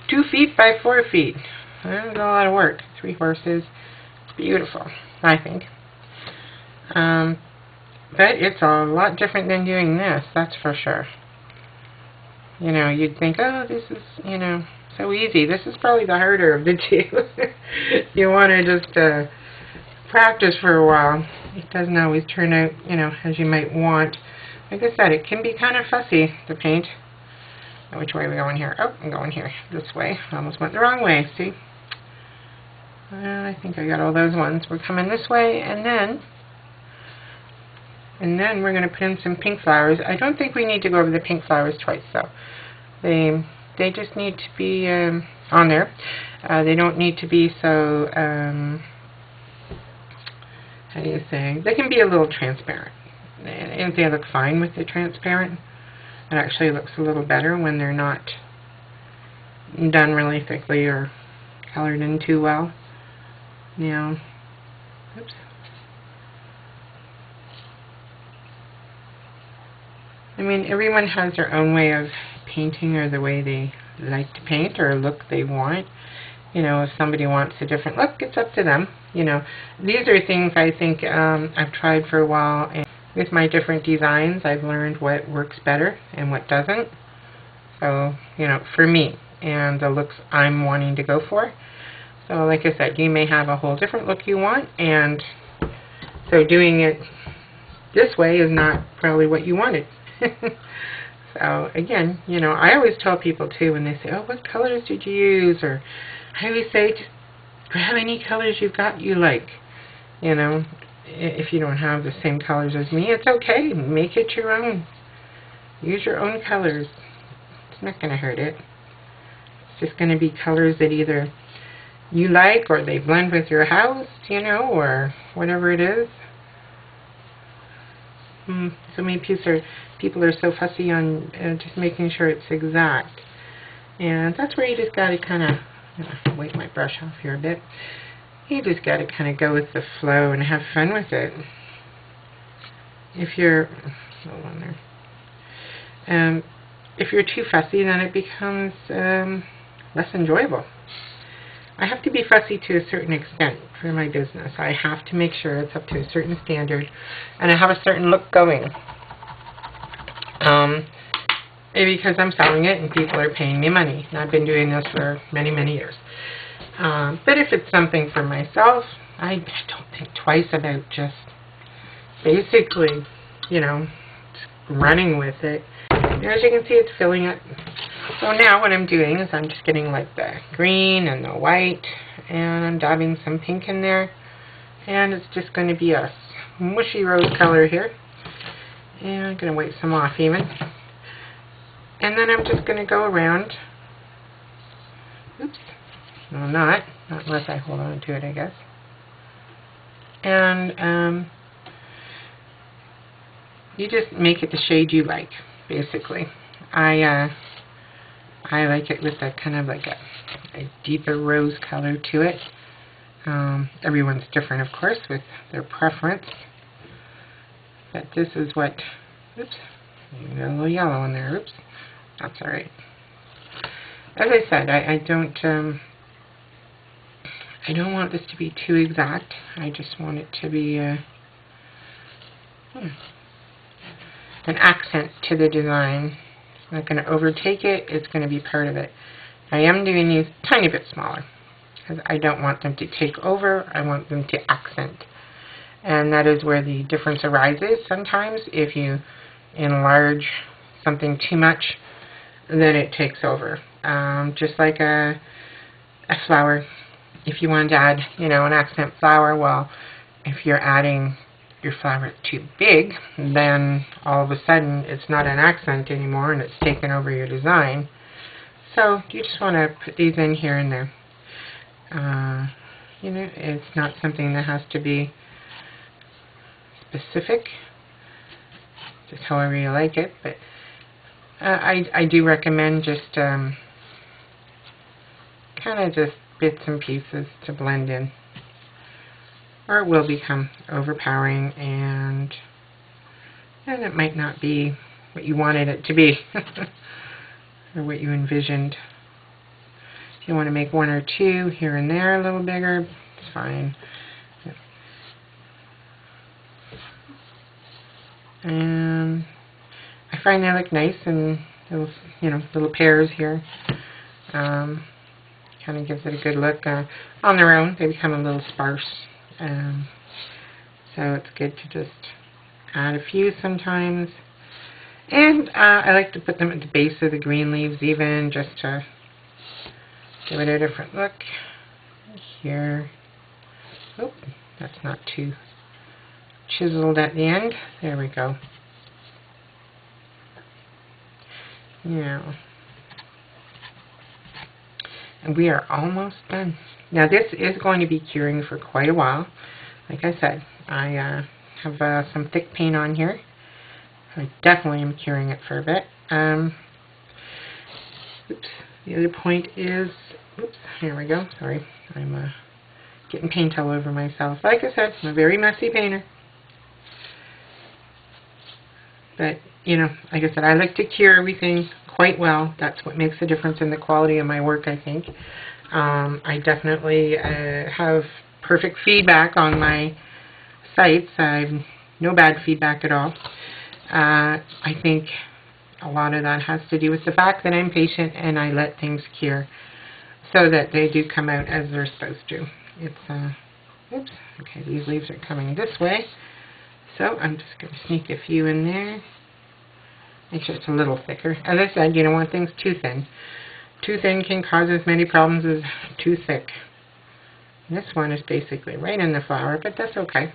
two feet by four feet. That's a lot of work. Three horses beautiful, I think. Um, but it's a lot different than doing this, that's for sure. You know, you'd think, oh, this is, you know, so easy. This is probably the harder of the two. you want to just uh, practice for a while. It doesn't always turn out, you know, as you might want. Like I said, it can be kind of fussy, the paint. Which way are we going here? Oh, I'm going here. This way. I almost went the wrong way, see? I think I got all those ones. We're coming this way, and then, and then we're going to put in some pink flowers. I don't think we need to go over the pink flowers twice, though. They, they just need to be um, on there. Uh, they don't need to be so, um, how do you say, they can be a little transparent. And they look fine with the transparent. It actually looks a little better when they're not done really thickly or colored in too well. Now, oops. I mean, everyone has their own way of painting or the way they like to paint or look they want. You know, if somebody wants a different look, it's up to them. You know, these are things I think um, I've tried for a while, and with my different designs, I've learned what works better and what doesn't. So, you know, for me and the looks I'm wanting to go for. So, like I said, you may have a whole different look you want, and so doing it this way is not probably what you wanted. so again, you know, I always tell people too when they say, "Oh, what colors did you use?" or I always say, just grab any colors you've got you like. You know, if you don't have the same colors as me, it's okay. Make it your own. Use your own colors. It's not going to hurt it. It's just going to be colors that either you like or they blend with your house, you know, or whatever it is. Mm, so many people are, people are so fussy on uh, just making sure it's exact. And that's where you just got to kind of, wipe my brush off here a bit. You just got to kind of go with the flow and have fun with it. If you're, hold on there. Um, if you're too fussy, then it becomes um, less enjoyable. I have to be fussy to a certain extent for my business. I have to make sure it's up to a certain standard and I have a certain look going. Um, because I'm selling it and people are paying me money. And I've been doing this for many, many years. Um, but if it's something for myself, I don't think twice about just basically, you know, running with it. As you can see, it's filling it so now what I'm doing is I'm just getting like the green and the white and I'm dabbing some pink in there and it's just going to be a mushy rose color here and I'm going to wipe some off even and then I'm just going to go around. Oops. No not not unless I hold on to it I guess. And um, you just make it the shade you like basically. I uh, I like it with a kind of like a, a deeper rose color to it. Um, everyone's different, of course, with their preference. But this is what, oops, a little yellow in there, oops, that's alright. As I said, I, I don't, um, I don't want this to be too exact. I just want it to be uh, hmm, an accent to the design not going to overtake it. It's going to be part of it. I am doing these tiny bit smaller because I don't want them to take over. I want them to accent. And that is where the difference arises sometimes. If you enlarge something too much, then it takes over. Um, just like a, a flower. If you wanted to add, you know, an accent flower, well, if you're adding your flower too big, then all of a sudden it's not an accent anymore and it's taken over your design. So you just want to put these in here and there. Uh, you know, it's not something that has to be specific, just however you like it, but uh, I, I do recommend just um, kind of just bits and pieces to blend in or it will become overpowering and and it might not be what you wanted it to be or what you envisioned. If you want to make one or two here and there a little bigger, it's fine. And I find they look nice and little, you know, little pairs here. Um, kind of gives it a good look. Uh, on their own, they become a little sparse. Um, so it's good to just add a few sometimes. And uh, I like to put them at the base of the green leaves even, just to give it a different look. Here. Oh, that's not too chiseled at the end. There we go. Now, and we are almost done. Now this is going to be curing for quite a while. Like I said, I uh, have uh, some thick paint on here. I definitely am curing it for a bit. Um, oops. The other point is, oops, here we go. Sorry, I'm uh, getting paint all over myself. Like I said, I'm a very messy painter. But, you know, like I said, I like to cure everything quite well. That's what makes the difference in the quality of my work, I think. Um, I definitely uh, have perfect feedback on my sites. I've no bad feedback at all. Uh, I think a lot of that has to do with the fact that I'm patient and I let things cure so that they do come out as they're supposed to. It's, uh, oops, okay, these leaves are coming this way. So I'm just going to sneak a few in there. Make just a little thicker. As I said, you don't want things too thin. Too thin can cause as many problems as too thick. This one is basically right in the flower, but that's okay.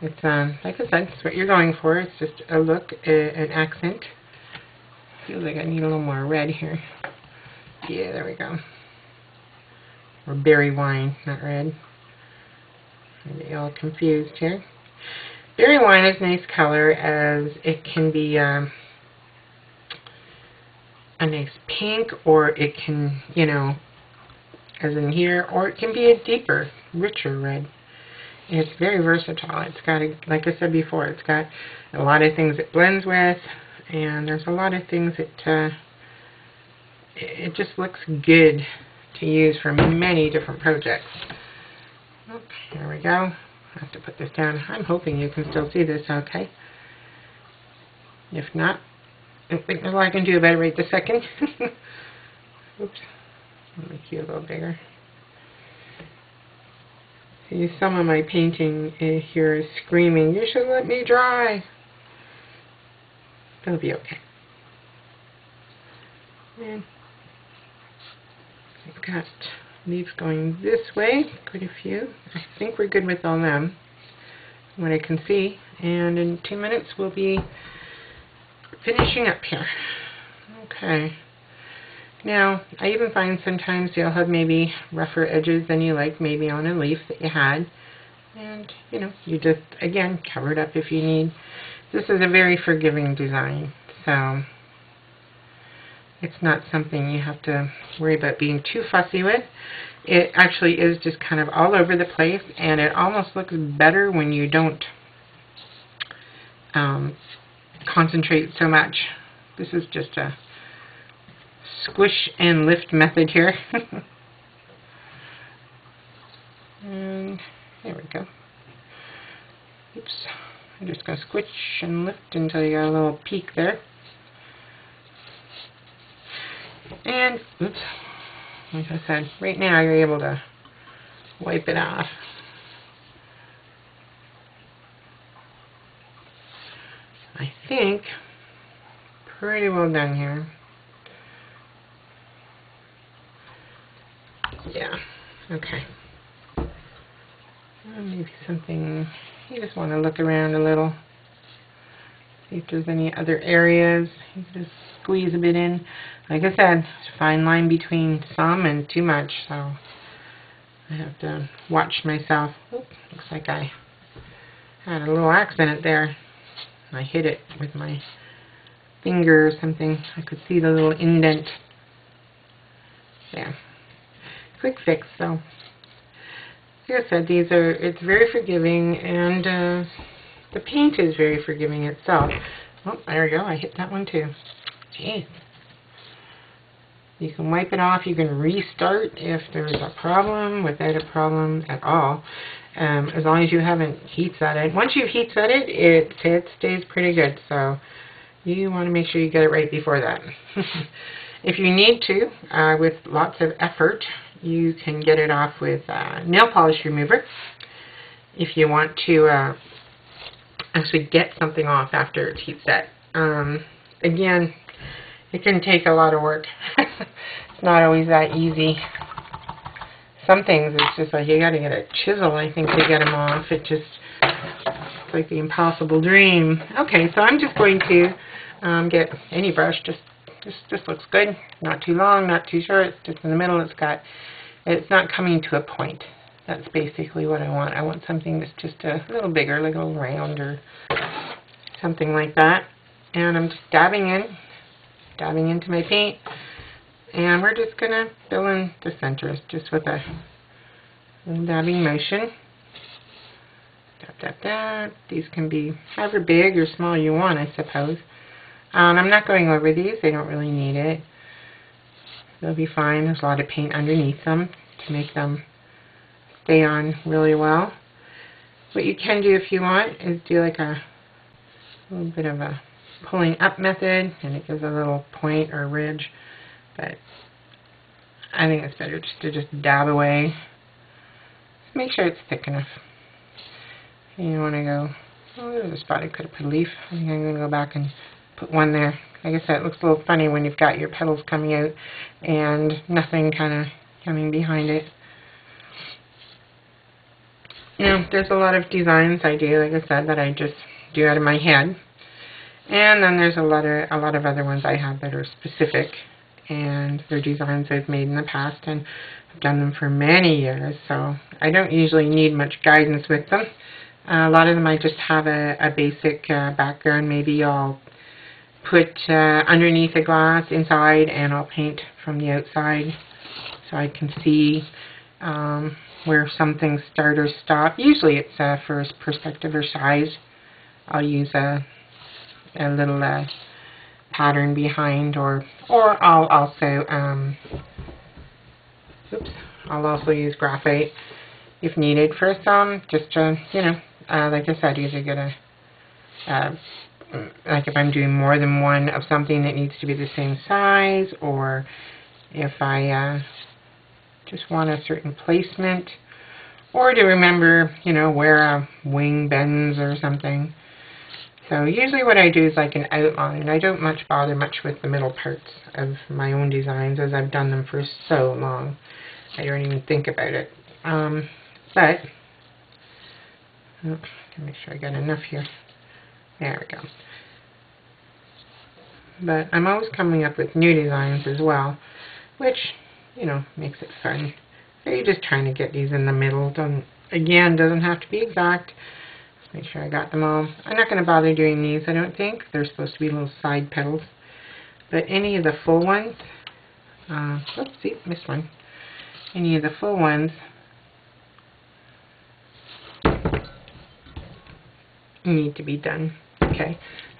It's, um, like I said, it's what you're going for. It's just a look, an accent. Feels like I need a little more red here. Yeah, there we go. Or berry wine, not red. Maybe all confused here. Berry wine is nice color as it can be um, a nice pink or it can, you know, as in here, or it can be a deeper, richer red. It's very versatile. It's got, a, like I said before, it's got a lot of things it blends with, and there's a lot of things that uh, it just looks good to use for many different projects. Okay, there we go. I have to put this down. I'm hoping you can still see this okay. If not, I think there's a lot I can do about it right this second. Oops. Make you a little bigger. See, some of my painting uh, here is screaming, you should let me dry. It'll be okay. And I've got leaves going this way, quite a few. I think we're good with all them, what I can see. And in two minutes we'll be finishing up here. Okay. Now, I even find sometimes you'll have maybe rougher edges than you like, maybe on a leaf that you had. And, you know, you just, again, cover it up if you need. This is a very forgiving design, so it's not something you have to worry about being too fussy with. It actually is just kind of all over the place, and it almost looks better when you don't um, concentrate so much. This is just a squish and lift method here. and there we go. Oops. I'm just going to squish and lift until you got a little peak there. And, oops, like I said, right now you're able to wipe it off. I think pretty well done here. Yeah, okay. Uh, maybe something, you just want to look around a little. See if there's any other areas. You just squeeze a bit in. Like I said, fine line between some and too much, so I have to watch myself. Looks like I had a little accident there. I hit it with my finger or something. I could see the little indent. Yeah. Quick fix, so. Like I said, these are, it's very forgiving, and uh, the paint is very forgiving itself. Oh, there we go. I hit that one too. Jeez. You can wipe it off. You can restart if there's a problem without a problem at all. Um, as long as you haven't heat set it. Once you've heat set it, it, it stays pretty good. So you want to make sure you get it right before that. if you need to, uh, with lots of effort, you can get it off with uh, nail polish remover. If you want to uh, actually get something off after it's heat set. Um, again, it can take a lot of work. it's not always that easy. Some things it's just like you got to get a chisel, I think, to get them off. It just it's like the impossible dream. Okay, so I'm just going to um, get any brush. Just this this looks good. Not too long, not too short. It's just in the middle. It's got it's not coming to a point. That's basically what I want. I want something that's just a little bigger, like a little round or something like that. And I'm just dabbing in dabbing into my paint. And we're just going to fill in the centers just with a dabbing motion. Dab, dab, dab. These can be however big or small you want, I suppose. Um, I'm not going over these. They don't really need it. They'll be fine. There's a lot of paint underneath them to make them stay on really well. What you can do if you want is do like a little bit of a pulling up method and it gives a little point or ridge but I think it's better just to just dab away. Make sure it's thick enough. You want to go oh there's a spot I could have put a leaf. I think I'm going to go back and put one there. I guess it looks a little funny when you've got your petals coming out and nothing kind of coming behind it. You know, there's a lot of designs I do, like I said, that I just do out of my head. And then there's a lot of a lot of other ones I have that are specific and they're designs I've made in the past and I've done them for many years so I don't usually need much guidance with them. Uh, a lot of them I just have a, a basic uh, background. Maybe I'll put uh, underneath a glass inside and I'll paint from the outside so I can see um, where some things start or stop. Usually it's uh, for perspective or size. I'll use a a little uh, pattern behind or or I'll also um, oops I'll also use graphite if needed for some just to you know uh, like I said usually get a uh, like if I'm doing more than one of something that needs to be the same size or if I uh, just want a certain placement or to remember you know where a wing bends or something so usually what I do is like an outline. I don't much bother much with the middle parts of my own designs as I've done them for so long. I don't even think about it. Um, but, oh, make sure I got enough here. There we go. But I'm always coming up with new designs as well, which, you know, makes it fun. So you're just trying to get these in the middle. Don't, again, doesn't have to be exact. Make sure I got them all. I'm not going to bother doing these, I don't think. They're supposed to be little side petals. But any of the full ones, uh, oops, see, missed one. Any of the full ones, need to be done. Okay,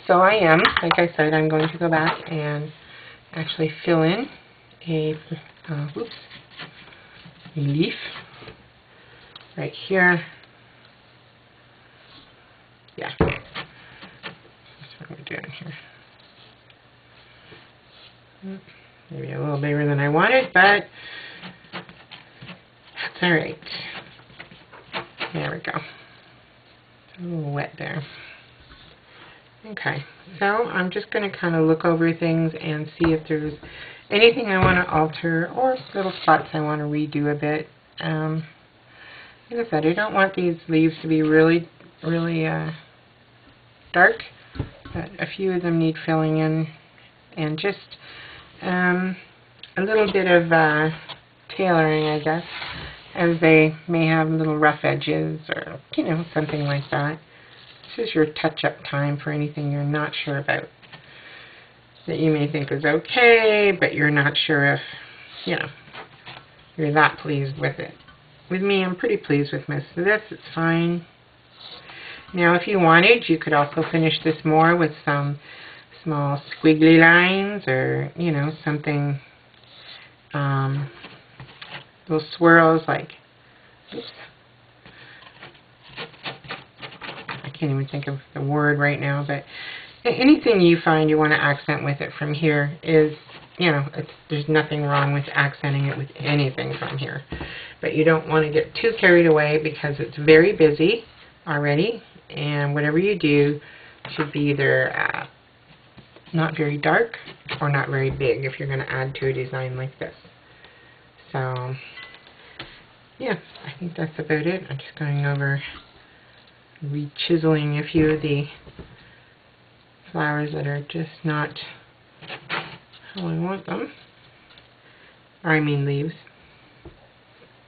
so I am, like I said, I'm going to go back and actually fill in a, uh, a leaf right here yeah. That's what doing here. Maybe a little bigger than I wanted, but that's alright. There we go. a little wet there. Okay, so I'm just going to kind of look over things and see if there's anything I want to alter or little spots I want to redo a bit. Um, like I said, I don't want these leaves to be really, really uh, dark, but a few of them need filling in and just um, a little bit of uh, tailoring, I guess, as they may have little rough edges or, you know, something like that. This is your touch-up time for anything you're not sure about that you may think is okay, but you're not sure if, you know, you're that pleased with it. With me, I'm pretty pleased with most of this. It's fine. Now if you wanted, you could also finish this more with some small squiggly lines or, you know, something, um, little swirls like, oops, I can't even think of the word right now, but anything you find you want to accent with it from here is, you know, there's nothing wrong with accenting it with anything from here. But you don't want to get too carried away because it's very busy already and whatever you do should be either uh, not very dark or not very big if you're going to add to a design like this. So, yeah, I think that's about it. I'm just going over re-chiseling a few of the flowers that are just not how I want them. Or I mean leaves.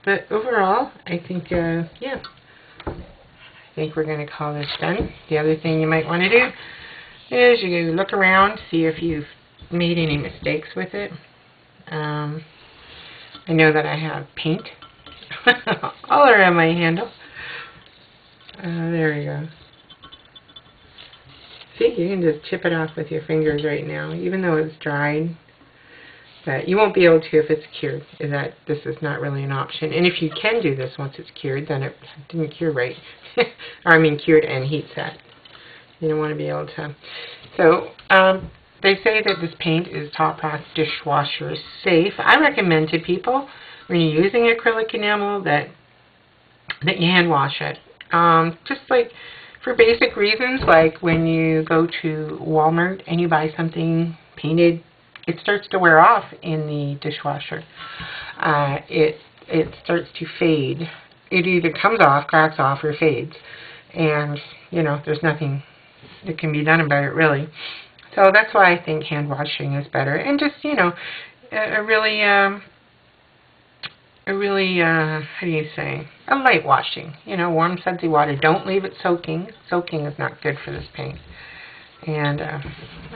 But overall, I think, uh, yeah, think we're going to call this done. The other thing you might want to do is you look around, see if you've made any mistakes with it. Um, I know that I have paint all around my handle. Uh, there we go. See, you can just chip it off with your fingers right now, even though it's dried. But you won't be able to if it's cured. That this is not really an option. And if you can do this once it's cured, then it didn't cure right. or I mean cured and heat set. You don't want to be able to. So um, they say that this paint is top rack dishwasher safe. I recommend to people when you're using acrylic enamel that that you hand wash it. Um, just like for basic reasons, like when you go to Walmart and you buy something painted, it starts to wear off in the dishwasher. Uh, it it starts to fade. It either comes off, cracks off, or fades. And, you know, there's nothing that can be done about it, really. So that's why I think hand washing is better. And just, you know, a, really, um, a really, uh, how do you say, a light washing. You know, warm, sudsy water. Don't leave it soaking. Soaking is not good for this paint. And, uh,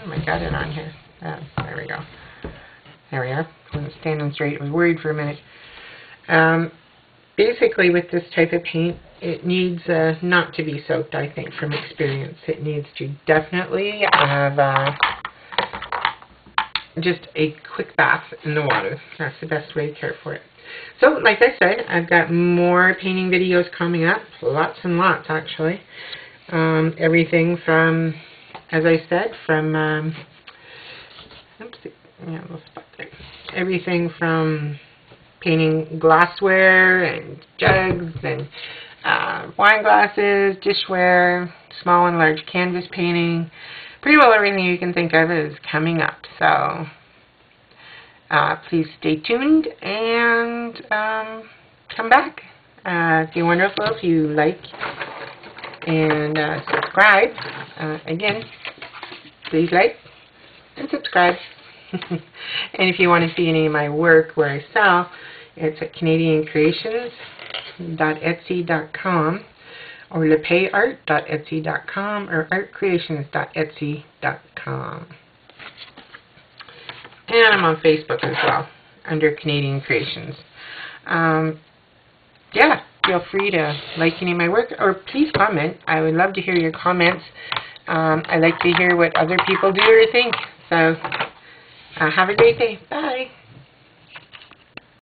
oh my got it on here. Uh, there we go. There we are. Wasn't standing straight. I was worried for a minute. Um, basically, with this type of paint, it needs uh, not to be soaked, I think, from experience. It needs to definitely have uh, just a quick bath in the water. That's the best way to care for it. So, like I said, I've got more painting videos coming up. Lots and lots, actually. Um, everything from, as I said, from, um, yeah. Everything from painting glassware and jugs and uh, wine glasses, dishware, small and large canvas painting. Pretty well everything you can think of is coming up. So uh, please stay tuned and um, come back. Uh, it'd be wonderful if you like and uh, subscribe. Uh, again, please like and subscribe. and if you want to see any of my work where I sell, it's at Canadian Creations art.etsy.com or lippaiart.etsy.com or artcreations.etsy.com. And I'm on Facebook as well under Canadian Creationz. Um, yeah, feel free to like any of my work or please comment. I would love to hear your comments. Um, I like to hear what other people do or think. So uh, have a great day. Bye.